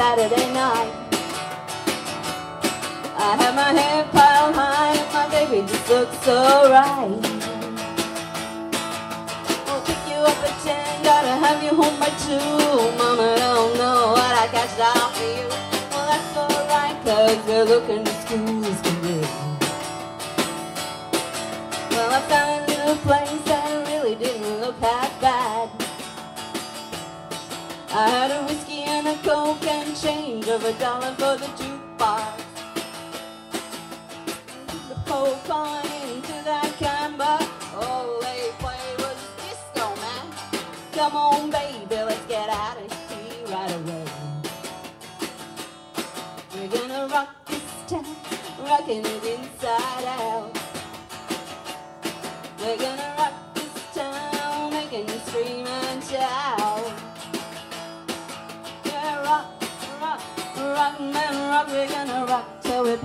Saturday night. I have my hair piled high and my baby just looks so right. I'll pick you up at ten, gotta have you home by two. Mama don't know what I catch out for you. Well, that's alright, cause we're looking to schools to do. Well, I found a little place that really didn't look half bad. I had a whiskey and change of a dollar for the jukebox. The poke on into that camber. All they played was disco, man. Come on, baby,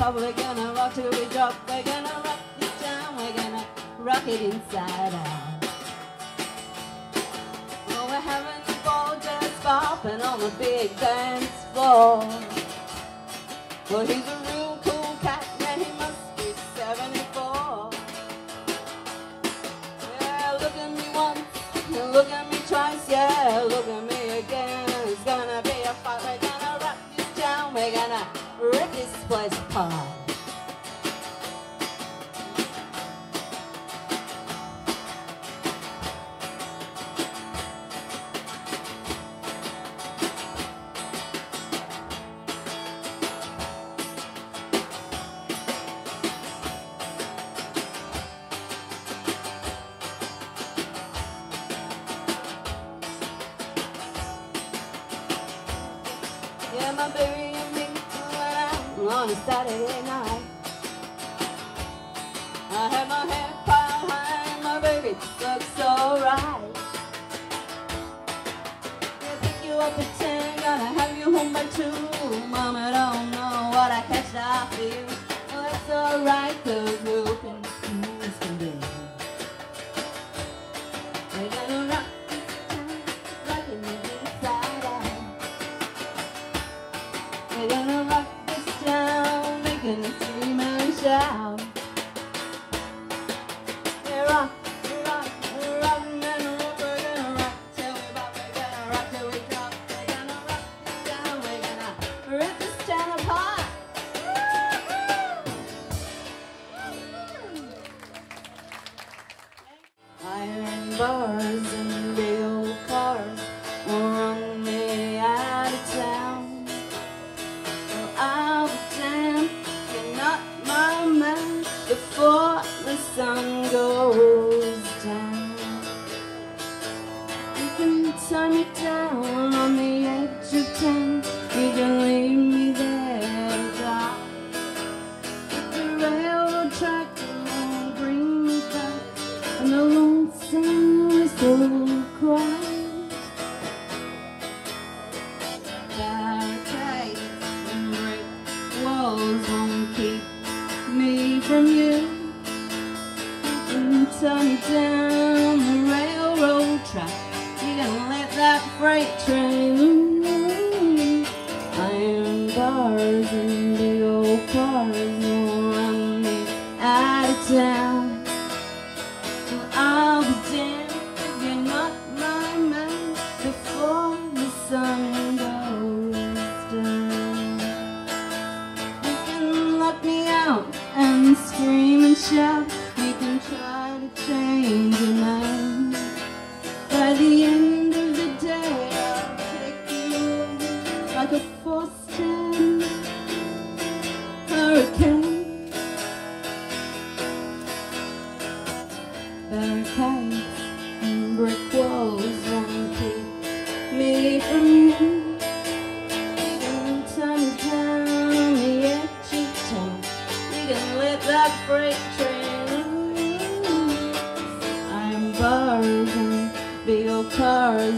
till we're gonna rock till we drop. We're gonna rock this town, we're gonna rock it inside out. Well, we're having a ball just bopping on the big dance floor. Well, he's a we're gonna rip this place apart. Yeah, my baby on a Saturday night. I had my hair piled high, and my baby looks so right. Yeah, pick you up at ten, gonna have you home by two. Mama don't know what I catch out you. Well, that's alright, cause we're schools can do. Bars and big old cars will run me out of town. Well, I'll if you're not my man before the sun Barricades and brick walls won't keep me from you. You can turn me down the edge town. You can let that freight train. I'm bars and big old cars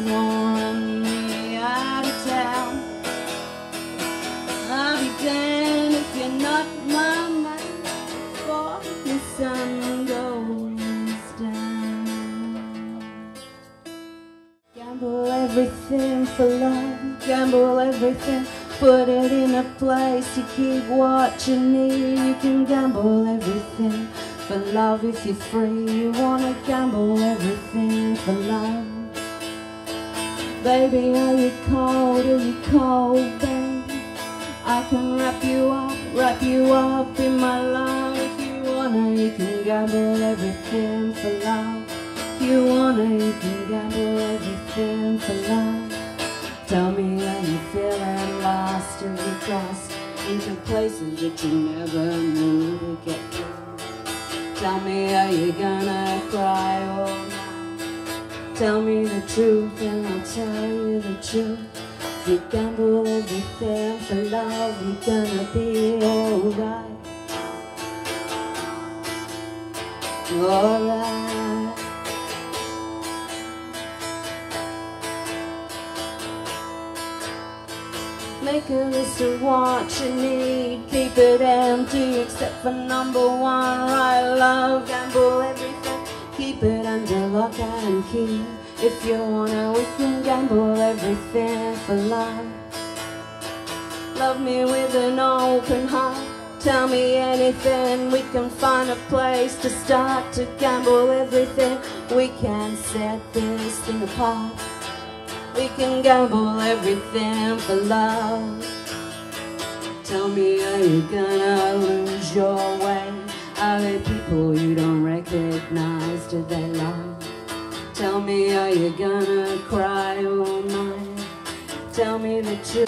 for love, gamble everything Put it in a place you keep watching need. You can gamble everything for love if you're free. You wanna gamble everything for love. Baby, are you cold? Are you cold, babe? I can wrap you up, wrap you up in my love. If you wanna, you can gamble everything for love. If you wanna, you can gamble everything for love. Tell me how you feeling lost or you crossed into places that you never knew to get to. Tell me are you gonna cry or not? Tell me the truth and I'll tell you the truth. If you gamble everything for love, you're gonna be alright. Alright. Make a list of what you need Keep it empty except for number one. Right love, gamble everything Keep it under lock and key. If you wanna, we can gamble everything for love. Love me with an open heart. Tell me anything, we can find a place to start to gamble everything. We can set this thing apart we can gamble everything for love. Tell me are you gonna lose your way? Are there people you don't recognize, do they lie? Tell me are you gonna cry all night Tell me the truth